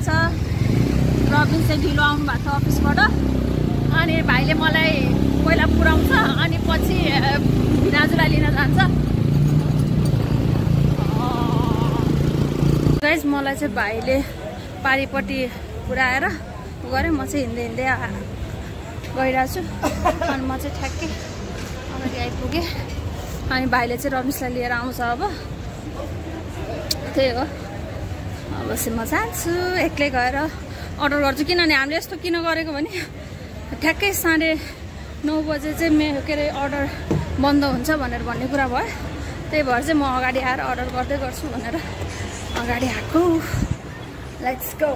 छ। रबिन चाहिँ ढिलो आउनु भएको छ अफिसबाट। अनि भाइले मलाई पहिला पुऱ्याउँछ अनि पछि दाजुलाई लिन जान्छ। गाइज मलाई चाहिँ भाइले पारिपट्टि पुऱ्याएर गरेँ म चाहिँ हिँड्दै हिँड्दै गइरहेको छु। अनि म चाहिँ ठ्याक्कै अगाडि आइपुगेँ। अनि भाइले चाहिँ रमेशलाई लिएर आउँछ अब। त्यही हो। चाहिँ म जान्छु एक्लै गएर अर्डर गर्छु। किनभने हामीले यस्तो किन गरेको भने ठ्याक्कै साढे नौ बजे चाहिँ मेरो के अरे अर्डर बन्द हुन्छ भनेर भन्ने कुरा भयो। त्यही भएर चाहिँ म अगाडि आएर अर्डर गर्दै गर्छु भनेर अगाडि आएको। लेट्स गो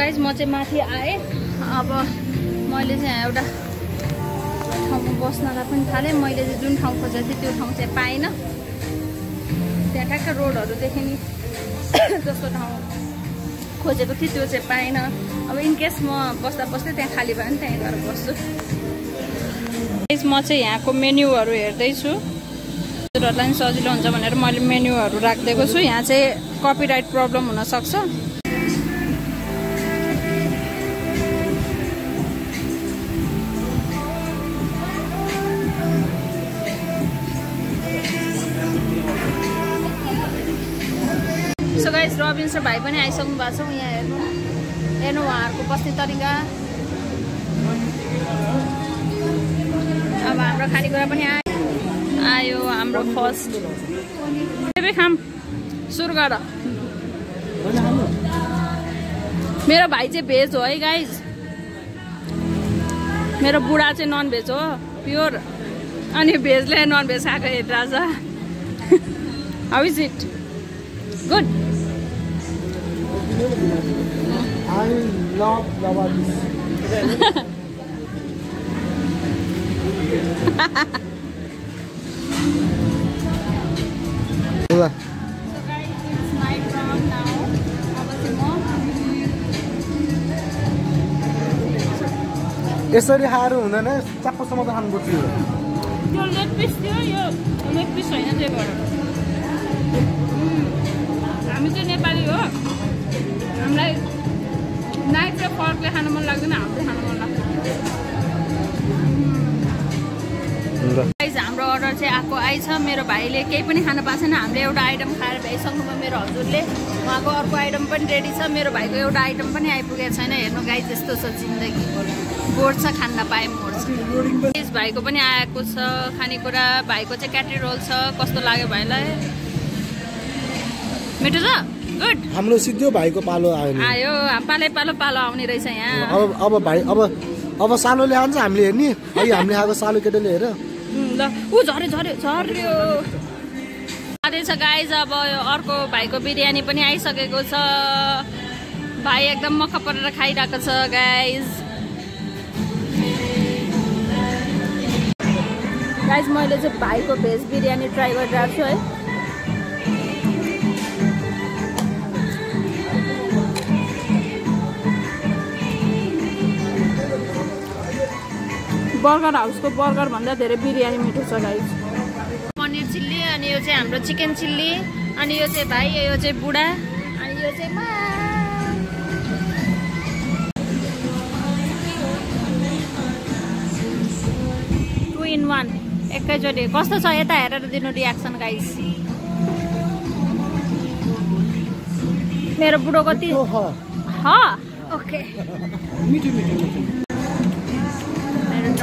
गाइज म चाहिँ माथि आएँ। अब मैले चाहिँ एउटा ठाउँमा बस्नलाई पनि थालेँ। मैले चाहिँ जुन ठाउँ खोजेको थिएँ त्यो ठाउँ चाहिँ पाइनँ। त्यहाँ ठ्याक्क रोडहरूदेखि जस्तो ठाउँ खोजेको थिएँ त्यो चाहिँ पाइनँ। अब इनकेस म बस्दा बस्दै त्यहाँ खाली भयो भने त्यहीँ गएर बस्छु। म चाहिँ यहाँको मेन्युहरू हेर्दैछु। हजुरहरूलाई पनि सजिलो हुन्छ भनेर मैले मेन्युहरू राखिदिएको छु। यहाँ चाहिँ कपिराइट प्रब्लम हुनसक्छ। सो गाइस रबिन्स र भाइ पनि आइसक्नु भएको छ यहाँ हेर्नु हेर्नु उहाँहरूको बस्ने तरिका अब हाम्रो खानेकुरा पनि आयो आयो हाम्रो फर्स्ट सबै खाम सुरु गर मेरो भाइ चाहिँ भेज हो है गाइज मेरो बुढा चाहिँ नन भेज हो प्योर अनि भेजले नन भेज खाएको हेरिरहेछ how is it good I love Lavadis. So guys, it's round now. यसरी खाएर हुँदैन चाप्पोसम्म त खानुपर्छ यो लेग पिस थियो यो लेग पिस होइन त्यही भएर उम्, हामी चाहिँ नेपाली हो खानु मन लाग्छ। हाम्रो अर्डर चाहिँ आएको आइछ मेरो भाइले केही पनि खानु पाएको छैन। हामीले एउटा आइटम खाएर भ्याइसक्नुभयो मेरो हजुरले। उहाँको अर्को आइटम पनि रेडी छ। मेरो भाइको एउटा आइटम पनि आइपुगेको छैन। हेर्नु गाई त्यस्तो छ जिन्दगी। गोड्छ खान नपाए मर्छ भाइको पनि आएको छ खानेकुरा। भाइको चाहिँ क्याट्री रोल छ। कस्तो लाग्यो भाइलाई? मिठो छ? गुड हाम्रो सिद्धो भाइको पालो आयो आयो पालै पालो पालो आउने रहेछ यहाँ। अब अब भाइ अब अब सालोले खान्छ हामीले हेर्ने। अहिले हामीले खाएको सालो केटाले हेर। ल। ऊ झऱ्यो झऱ्यो झऱ्यो जाँदैछ गाइज अब यो अर्को भाइको बिरयानी पनि आइसकेको छ। भाइ एकदम मख परेर खाइरहेको छ गाइज गाइज मैले चाहिँ भाइको भेज बिरयानी ट्राई गरिरहेको छु है। बर्गर हाउसको बर्गरभन्दा धेरै बिरयानी मिठो छ गाइज पनिर चिल्ली अनि यो चाहिँ हाम्रो चिकन चिल्ली अनि यो चाहिँ भाइ यो चाहिँ बुढा अनि यो चाहिँ मा। टु इन वान एकैचोटि। कस्तो छ यता हेरेर दिनु रियाक्सन गाइस मेरो बुढो कति ओके मिठो मिठो।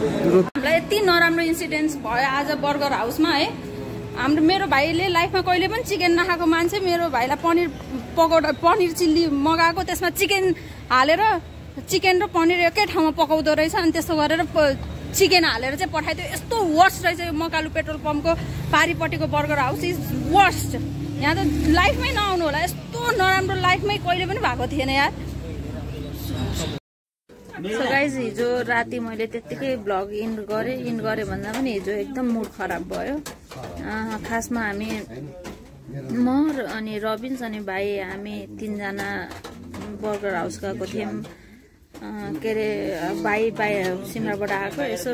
हामीलाई यति नराम्रो इन्सिडेन्ट्स भयो आज बर्गर हाउसमा है। हाम्रो मेरो भाइले लाइफमा कहिले पनि चिकन नखाएको मान्छे। मेरो भाइलाई पनिर पकौडा पनिर चिल्ली मगाएको त्यसमा चिकन हालेर चिकन र पनिर एकै ठाउँमा पकाउँदो रहेछ। अनि त्यस्तो गरेर चिकन हालेर चाहिँ पठाइदियो। यस्तो वर्स्ट रहेछ यो मकालु पेट्रोल पम्पको पारिपट्टिको बर्गर हाउस इज वर्स्ट यहाँ त लाइफमै नआउनु होला। यस्तो नराम्रो लाइफमै कहिले पनि भएको थिएन यार। सो गाइज हिजो राति मैले त्यत्तिकै ब्लग इन गरेँ। इन गरेँ भन्दा पनि हिजो एकदम मुड खराब भयो। खासमा हामी म अनि रबिन्स अनि भाइ हामी तिनजना बर्गर हाउस गएको थियौँ। के अरे भाइ बाहिर सिमराबाट आएको। यसो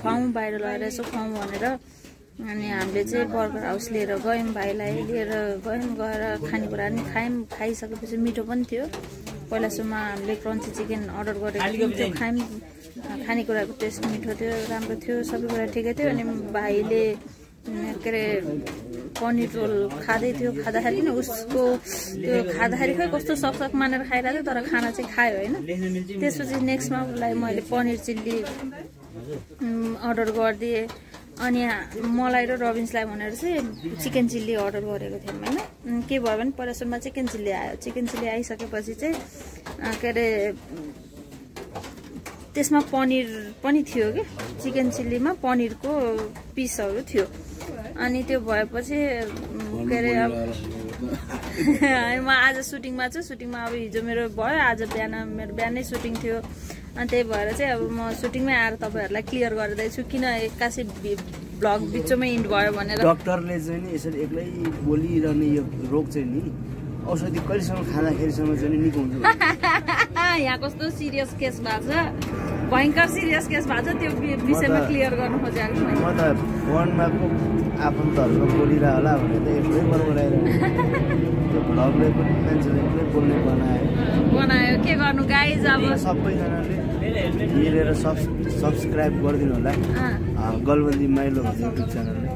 खुवाउँ बाहिर लगेर यसो खुवाउँ भनेर अनि हामीले चाहिँ बर्गर हाउस लिएर गयौँ। भाइलाई लिएर गयौँ गएर खानेकुरा पनि खायौँ। खाइसकेपछि मिठो पनि थियो। पहिला सुरुमा हामीले क्रन्ची चिकन अर्डर गरेको त्यो खायौँ खानेकुराको टेस्ट मिठो थियो राम्रो थियो सबै कुरा ठिकै थियो। अनि भाइले के अरे पनिर रोल खाँदै थियो। खाँदाखेरि पनि उसको त्यो खाँदाखेरि खै कस्तो सकसक मानेर खाइरहेको थियो तर खाना चाहिँ खायो होइन। त्यसपछि नेक्स्टमा उसलाई मैले पनिर चिल्ली अर्डर गरिदिएँ। अनि मलाई र रबिन्सलाई भनेर चाहिँ चिकन चिल्ली अर्डर गरेको थियौँ होइन? के भयो भने पहिला सुरुमा चिकन चिल्ली आयो। चिकन चिल्ली आइसकेपछि चाहिँ के अरे त्यसमा पनिर पनि थियो कि? चिकन चिल्लीमा पनिरको पिसहरू थियो। अनि त्यो भएपछि के अरे अब म आज सुटिङमा छु। सुटिङमा अब हिजो मेरो भयो। आज बिहान मेरो बिहानै सुटिङ थियो। अनि त्यही भएर चाहिँ अब म सुटिङमै आएर तपाईँहरूलाई क्लियर गरिदिँदैछु किन एक्कासी भ्लग बिचमै इन्ड भयो भनेर। डक्टरले चाहिँ नि यसरी एक्लै बोलिरहने यो रोग चाहिँ नि औषधि कहिलेसम्म खाँदाखेरिसम्म चाहिँ निको हुन्छ। यहाँ कस्तो सिरियस केस भएको छ। भयङ्कर सिरियस केस भएको छ। त्यो विषयमा क्लियर गर्नु खोजेको छु म त फोनमा आफन्तहरूमा बोलिरह होला भनेर त एक्लै बरबराएर त्यो भ्लगले पनि मान्छेले बोल्ने बनायो। बनायो। के गर्नु गाइज अब सबैजनाले मिलेर सब सब्सक्राइब गरिदिनु होला। गलबन्दी माइलो भन्ने युट्युब च्यानलले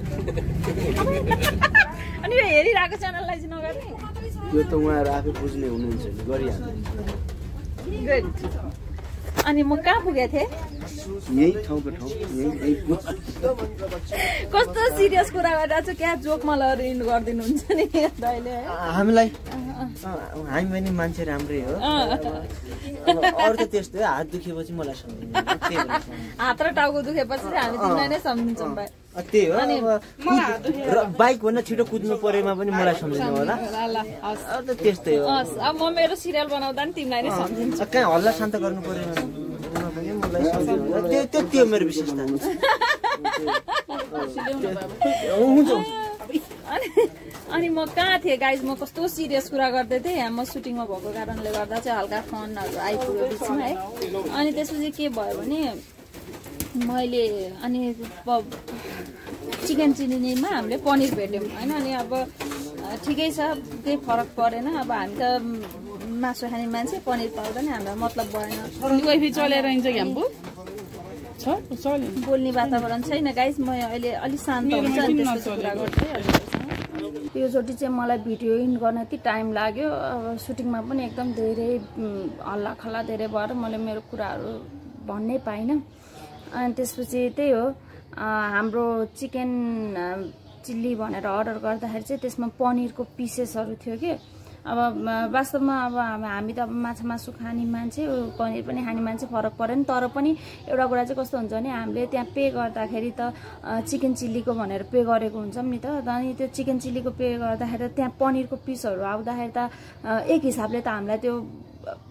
अनि यो हेरिरहेको च्यानललाई चाहिँ नगर्ने? त्यो त उहाँहरू आफै बुझ्ने हुनुहुन्छ नि गरिहाल्नु। अनि म कहाँ पुगेको थिएँ? यही ठाउँको ठाउँ यही यही कस्तो सिरियस कुरा गरिरहेको छु क्या जोकमा लगेर इन्ड गरिदिनुहुन्छ नि दाइले है? हामीलाई? हामी पनि मान्छे राम्रै हो। अरू त त्यस्तै हात दुखेपछि मलाई। हात र टाउको दुखेपछि चाहिँ हामी तिमीलाई नै सम्झिन्छौँ भाइ। त्यही हो। अब र बाइकभन्दा छिटो कुद्नु परेमा पनि मलाई सम्झिनु होला। त त्यस्तै हो। अब म मेरो सिरियल बनाउँदा नि तिमीलाई नै सम्झिन्छु। कहीँ हल्ला शान्त गर्नु होला। त्यो त्यो त्यो मेरो विशेषता हुन्छ अनि अनि म कहाँ थिएँ गाइज म कस्तो सिरियस कुरा गर्दै थिएँ। यहाँ म सुटिङमा भएको कारणले गर्दा चाहिँ हल्का फोनहरू आइपुग्यो बिचमा है। अनि त्यसपछि के भयो भने मैले अनि प- चिकन चिल्लीमा हामीले पनिर भेट्यौँ। होइन अनि अब ठिकै छ केही फरक परेन। अब हामी त मासु खाने मान्छे पनिर पाउँदा नि हामीलाई मतलब भएन। बोल्ने वातावरण छैन गाइस म अहिले अलिक शान्त हुन्छ अनि त्यसपछि कुरा गर्छु है हजुरहरूसँग। योचोटि चाहिँ मलाई भिडियो इन गर्न यति टाइम लाग्यो। अब सुटिङमा पनि एकदम धेरै उम्, हल्ला खल्ला धेरै भएर मैले मेरो कुराहरू भन्नै पाइनँ। अनि त्यसपछि त्यही हो हाम्रो चिकन चिल्ली भनेर अर्डर गर्दाखेरि चाहिँ त्यसमा पनिरको पिसेसहरू थियो कि। अब वास्तवमा अब हाम- त अब माछा मासु खाने मान्छे पनिर पनि खाने मान्छे फरक परेन तर पनि एउटा कुरा चाहिँ कस्तो हुन्छ भने हामीले त्यहाँ पे गर्दाखेरि त चिकन चिल्लीको भनेर पे गरेको हुन्छौँ नि त। अनि त्यो चिकन चिल्लीको पे गर्दाखेरि त त्यहाँ पनिरको पिसहरू आउँदाखेरि त एक हिसाबले त हामीलाई त्यो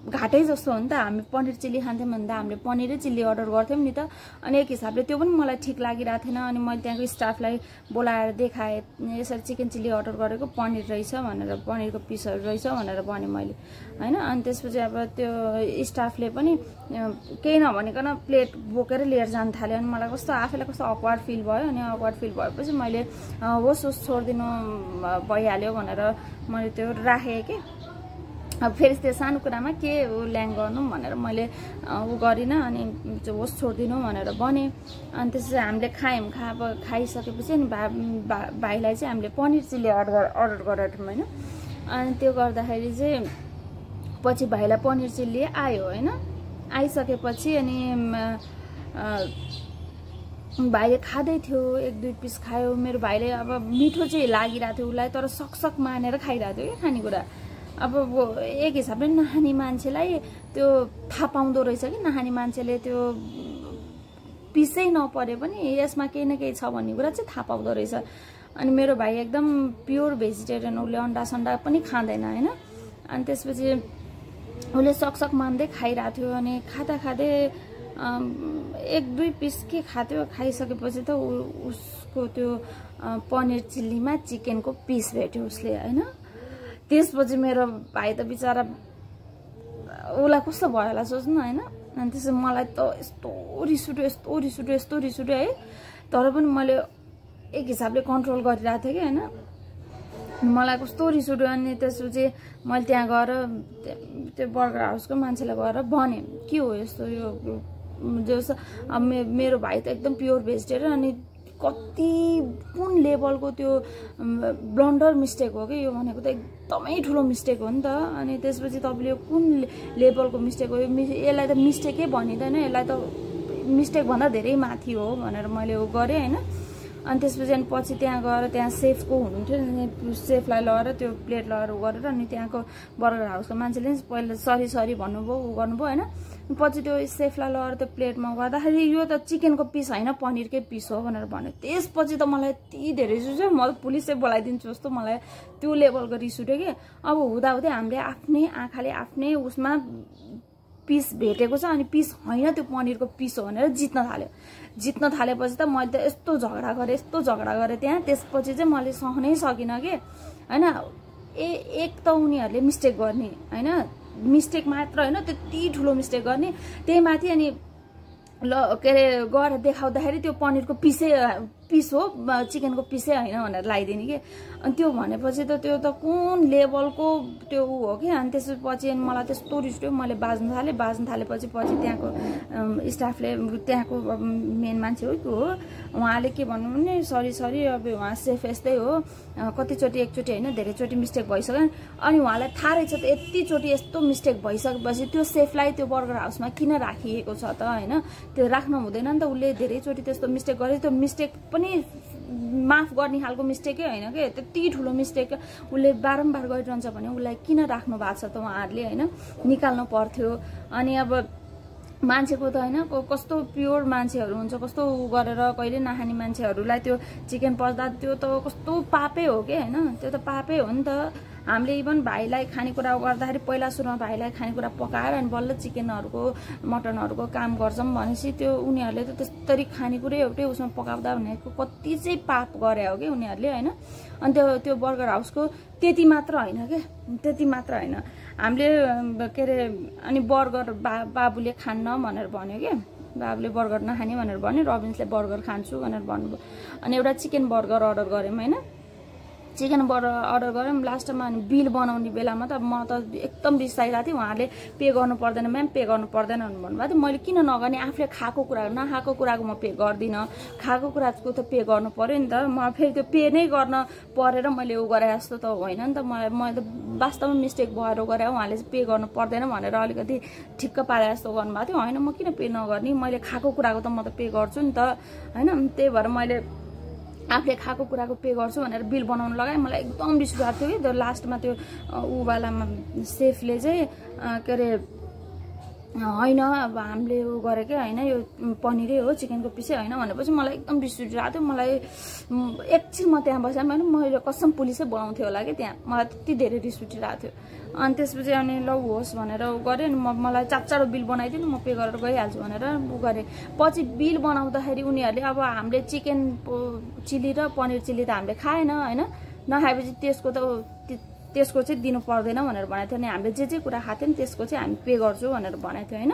घाटै जस्तो हो नि त। हामी पनिर चिल्ली खान्थ्यौँ भने त हामीले पनिरै चिल्ली अर्डर गर्थ्यौँ नि त। अनि एक हिसाबले त्यो पनि मलाई ठिक लागिरहेको थिएन। अनि मैले त्यहाँको स्टाफलाई बोलाएर देखाएँ यसरी चिकन चिल्ली अर्डर गरेको पनिर रहेछ भनेर पनिरको पिसहरू रहेछ भनेर भने मैले। होइन? अनि त्यसपछि अब त्यो स्टाफले पनि केही नभनिकन प्लेट बोकेर लिएर जान थाल्यो। अनि मलाई कस्तो आफैलाई कस्तो अक्वार्ड फिल भयो। अनि अक्वार्ड फिल भएपछि मैले होस् होस् छोडिदिनु भइहाल्यो भनेर मैले त्यो राखेँ कि। फेरि त्यो सानो कुरामा के ल्याङ गर्नु भनेर मैले ऊ गरिनँ अनि होस् छोडिदिनु भनेर भने। अनि त्यसपछि हामीले खायौँ खा अब खाइसकेपछि अनि भा भा- भाइलाई चाहिँ हामीले पनिर चिल्ली अर्डर अर्डर गरेको थियौँ होइन। अनि त्यो गर्दाखेरि चाहिँ पछि भाइलाई पनिर चिल्ली आयो होइन। आइसकेपछि अनि भाइले खाँदै थियो एक दुई पिस खायो। मेरो भाइले अब मिठो चाहिँ लागिरहेको थियो उसलाई तर सकसक मानेर खाइरहेको थियो क्या खानेकुरा। अब एक हिसाबले नखाने मान्छेलाई त्यो थाहा पाउँदो रहेछ कि नखाने मान्छेले त्यो पिसै नपरे पनि यसमा केही न केही छ भन्ने कुरा चाहिँ थाहा पाउँदो रहेछ। अनि मेरो भाइ एकदम प्योर भेजिटेरियन उसले अन्डा सन्डा पनि खाँदैन होइन? अनि त्यसपछि उसले सकसक मान्दै खाइरहेको थियो अनि खाँदा खाँदै एक दुई पिस के खाथ्यो खाइसकेपछि त उसको त्यो पनिर चिल्लीमा चिकनको पिस भेट्यो उसले होइन? त्यसपछि मेरो भाइ त बिचरा उसलाई कस्तो भयो होला सोच्नु होइन? अनि त्यसो मलाई त यस्तो रिस उठ्यो यस्तो रिस उठ्यो यस्तो रिस उठ्यो है? तर पनि मैले एक हिसाबले कन्ट्रोल गरिरहेको थिएँ कि होइन? मलाई कस्तो रिस उठ्यो अनि त्यसपछि मैले त्यहाँ गएर त्यो- बर्गर हाउसको मान्छेलाई गएर भनेँ के हो यस्तो यो जस अब मे- मेरो भाइ त एकदम प्योर भेजिटेरियन अनि कति कुन लेभलको त्यो ब्लन्डर मिस्टेक हो कि यो भनेको त एकदमै ठुलो मिस्टेक हो नि त। अनि त्यसपछि तपाईँले यो कुन लेभलको मिस्टेक हो? यो यसलाई त मिस्टेकै भनिँदैन। यसलाई त मिस्टेकभन्दा धेरै माथि हो भनेर मैले ऊ गरेँ होइन। अनि त्यसपछि अनि पछि त्यहाँ गएर त्यहाँ सेफको हुनुहुन्थ्यो। नि सेफलाई लगेर त्यो प्लेट लगेर गरेर अनि त्यहाँको बर्गर हाउसको मान्छेले पहिला सरी सरी भन्नुभयो उ गर्नुभयो होइन। पछि त्यो सेफलाई लगेर त्यो प्लेटमा गर्दाखेरि यो त चिकनको पिस होइन पनिरकै पिस हो भनेर भन्यो। त्यसपछि त मलाई यति धेरै रिस उठ्यो। म पुलिसै बोलाइदिन्छु जस्तो मलाई त्यो लेभलको रिस उठ्यो कि। अब हुँदाहुँदै हामीले आफ्नै आँखाले आफ्नै उसमा पिस भेटेको छ अनि पिस होइन त्यो पनिरको पिस हो भनेर जित्न थाल्यो। जित्न थालेपछि त मैले त यस्तो झगडा गरेँ यस्तो झगडा गरेँ त्यहाँ। त्यसपछि चाहिँ मैले सहनै सकिनँ कि। होइन ए एक त उनीहरूले मिस्टेक गर्ने होइन? मिस्टेक मात्र होइन त्यति ठुलो मिस्टेक गर्ने। त्यही माथि अनि ल के अरे गएर देखाउँदाखेरि त्यो पनिरको पिसै पिस हो चिकनको पिसै होइन भनेर लगाइदिने कि। अनि त्यो भनेपछि त त्यो त कुन लेभलको त्यो ऊ हो कि? अनि त्यसपछि अनि मलाई त्यस्तो रिस उठ्यो मैले बाज्नु थालेँ बाज्नु थालेपछि पछि त्यहाँको स्टाफले त्यहाँको मेन मान्छे हो त्यो हो उहाँले के भन्नु भने सरी सरी अब उहाँ सेफ यस्तै हो। कतिचोटि एकचोटि होइन धेरैचोटि मिस्टेक भइसक्यो। अनि उहाँलाई थाहा रहेछ त यतिचोटि यस्तो मिस्टेक भइसकेपछि त्यो सेफलाई त्यो बर्गर हाउसमा किन राखिएको छ त होइन? त्यो राख्नु हुँदैन नि त उसले धेरैचोटि त्यस्तो मिस्टेक गरे त्यो मिस्टेक पनि माफ गर्ने खालको मिस्टेकै होइन कि? त्यति ठुलो मिस्टेक उसले बारम्बार गरिरहन्छ भने उसलाई किन राख्नु भएको छ त उहाँहरूले होइन? निकाल्नु पर्थ्यो। अनि अब मान्छेको त होइन कस्तो प्योर मान्छेहरू हुन्छ कस्तो उ गरेर कहिले नखाने मान्छेहरूलाई त्यो चिकन पस्दा त्यो त कस्तो पापै हो कि होइन? त्यो त पापै हो नि त। हामीले इभन भाइलाई खानेकुरा गर्दाखेरि पहिला सुरुमा भाइलाई खानेकुरा पकाएर अनि बल्ल चिकनहरूको मटनहरूको काम गर्छौँ भनेपछि त्यो उनीहरूले त त्यस्तरी खानेकुरै एउटै उसमा पकाउँदा भनेको कति चाहिँ पाप गरे हो कि उनीहरूले होइन? अनि त्यो त्यो बर्गर हाउसको त्यति मात्र होइन कि? त्यति मात्र होइन। हामीले के अरे अनि बर्गर बा बाबुले खान्न भनेर भन्यो कि? बाबुले बर्गर नखाने भनेर भन्यो रबिन्सले बर्गर खान्छु भनेर भन्नुभयो। अनि एउटा चिकन बर्गर अर्डर गऱ्यौँ होइन? चिकन बर्गर अर्डर गऱ्यौँ। लास्टमा अनि बिल बनाउने बेलामा त म त एकदम रिस लागिरहेको थिएँ उहाँहरूले पे गर्नु पर्दैन म्याम पे गर्नु पर्दैन भन्नुभएको थियो। मैले किन नगर्ने? आफूले खाएको कुरा नखाएको कुराको म पे गर्दिनँ। खाएको कुराको त पे गर्नु पऱ्यो नि त। म फेरि त्यो पे नै गर्न परेर मैले उ गरे जस्तो त होइन नि त। मलाई मैले त वास्तवमा मिस्टेक भएर गरे। उहाँले पे गर्नु पर्दैन भनेर अलिकति ठिक्क पारे जस्तो गर्नुभएको थियो। होइन म किन पे नगर्ने? मैले खाएको कुराको त म त पे गर्छु नि त। होइन त्यही भएर मैले आफूले खाएको कुराको पे गर्छु भनेर बिल बनाउनु लगाएँ। मलाई एकदम रिस थियो कि। त्यो लास्टमा त्यो ऊवालामा सेफले चाहिँ के अरे होइन अब हामीले उ गरेकै होइन यो पनिरै हो चिकनको पिसै होइन भनेपछि मलाई एकदम रिस उठिरहेको थियो मलाई एकछिन म त्यहाँ बसेँ होइन मैले कसम पुलिसै बोलाउँथ्यो होला कि त्यहाँ। मलाई त्यति धेरै रिस उठिरहेको थियो अनि त्यसपछि अनि ल होस् भनेर उ गरेँ अनि म मलाई चारचारो बिल बनाइदिनु म पे गरेर गइहाल्छु भनेर उ गरेँ पछि बिल बनाउँदाखेरि उनीहरूले अब हामीले चिकन चिल्ली र पनिर चिल्ली त हामीले खाएन होइन? नखाएपछि त्यसको त त्यसको चाहिँ दिनु पर्दैन भनेर भनेको थियो। अनि हामीले जे जे कुरा खाएको थियौँ त्यसको चाहिँ हामी पे गर्छु भनेर भनेको थियो होइन?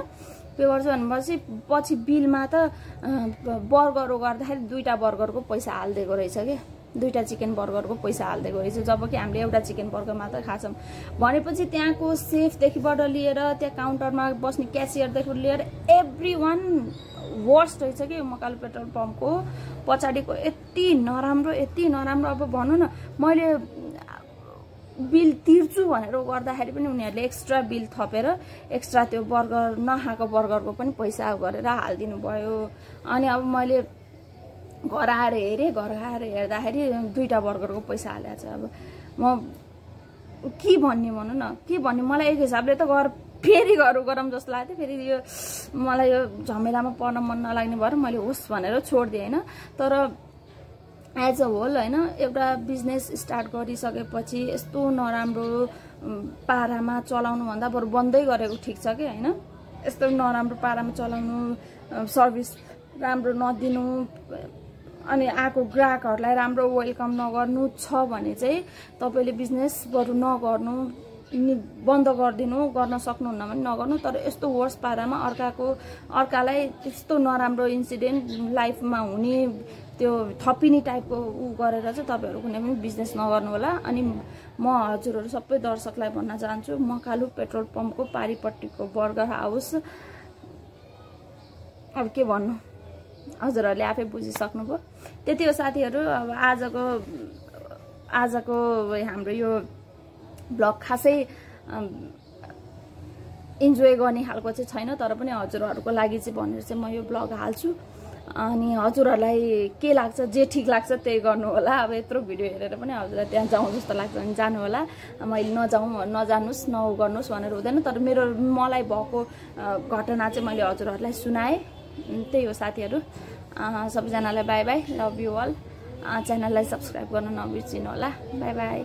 पे गर्छु भनेपछि पछि बिलमा त अँ, बर्गर गर्दाखेरि दुईवटा बर्गरको पैसा हालिदिएको रहेछ कि? दुईवटा चिकन बर्गरको पैसा हालिदिएको रहेछ जब कि हामीले एउटा चिकन बर्गर मात्र खान्छौँ भनेपछि त्यहाँको सेफदेखिबाट लिएर त्यहाँ काउन्टरमा बस्ने क्यासियरदेखि लिएर एभ्री वान वर्स्ट रहेछ कि? मकालु पेट्रोल पम्पको पछाडिको यति नराम्रो यति नराम्रो। अब भनौँ न मैले बिल तिर्छु भनेर गर्दाखेरि पनि उनीहरूले एक्स्ट्रा बिल थपेर एक्स्ट्रा त्यो बर्गर नखाएको बर्गरको पनि पैसा गरेर हालिदिनु भयो अनि अब मैले घर आएर हेरेँ घर आएर हेर्दाखेरि दुईवटा बर्गरको पैसा हालेको छ। अब म के भन्ने भनौँ न के भन्ने? मलाई एक हिसाबले त घर फेरि घर गरौँ जस्तो लाग्थ्यो। फेरि यो मलाई यो झमेलामा पर्न मन नलाग्ने भएर मैले होस् भनेर छोडिदिएँ होइन। तर एज अ होल होइन एउटा बिजनेस स्टार्ट गरिसकेपछि यस्तो नराम्रो पारामा चलाउनुभन्दा बरु बन्दै गरेको ठिक छ कि होइन? यस्तो नराम्रो पारामा चलाउनु सर्भिस राम्रो नदिनु अनि आएको ग्राहकहरूलाई राम्रो वेलकम नगर्नु छ भने चाहिँ तपाईँले बिजनेस बरु नगर्नु बन्द गरिदिनु गर्न सक्नुहुन्न भने नगर्नु तर यस्तो वर्स पारामा अर्काको अर्कालाई त्यस्तो नराम्रो इन्सिडेन्ट लाइफमा हुने त्यो थपिने टाइपको ऊ गरेर चाहिँ तपाईँहरू कुनै पनि बिजनेस नगर्नु होला अनि म हजुरहरू सबै दर्शकलाई भन्न चाहन्छु मकालु पेट्रोल पम्पको पारिपट्टिको बर्गर हाउस। अब के भन्नु? हजुरहरूले आफै बुझिसक्नुभयो। त्यति हो साथीहरू अब आजको आजको हाम्रो यो ब्लग खासै इन्जोय गर्ने खालको चाहिँ छैन तर पनि हजुरहरूको लागि चाहिँ भनेर चाहिँ म यो ब्लग हाल्छु। अनि हजुरहरूलाई के लाग्छ जे ठिक लाग्छ त्यही गर्नु होला। अब यत्रो भिडियो हेरेर पनि हजुरलाई त्यहाँ जाउँ जस्तो लाग्छ भने जानु होला। मैले नजाउँ नजानुहोस् न गर्नुहोस् भनेर हुँदैन तर मेरो मलाई भएको घटना चाहिँ मैले हजुरहरूलाई सुनाएँ। त्यही हो साथीहरू। सबैजनालाई bye bye love you all च्यानललाई सब्सक्राइब गर्न नबिर्सिनु होला। Bye bye.